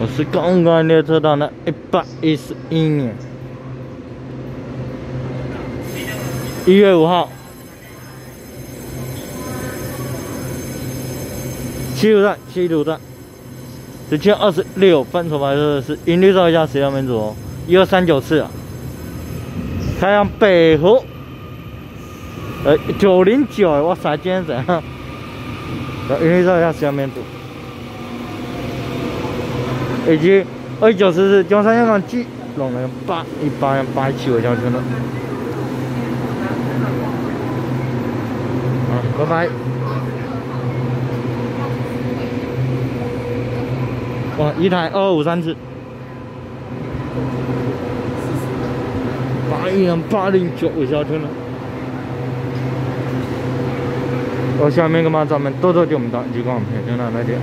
我是刚刚列车到的一百一十一年一月五号，七路站，七路站，时间二十六分，出发车是音律照一下十六分左右，一二三九次啊，太阳北湖，呃九零九，哇塞，今天怎样？音律照一下十六分左以及二九四四中山香港基隆的八一八八七我交车了。好，拜拜。哇，一台二五三次。八一零八零九我交车了。我下面个嘛，咱们多多就我们到，就光片，就那那点。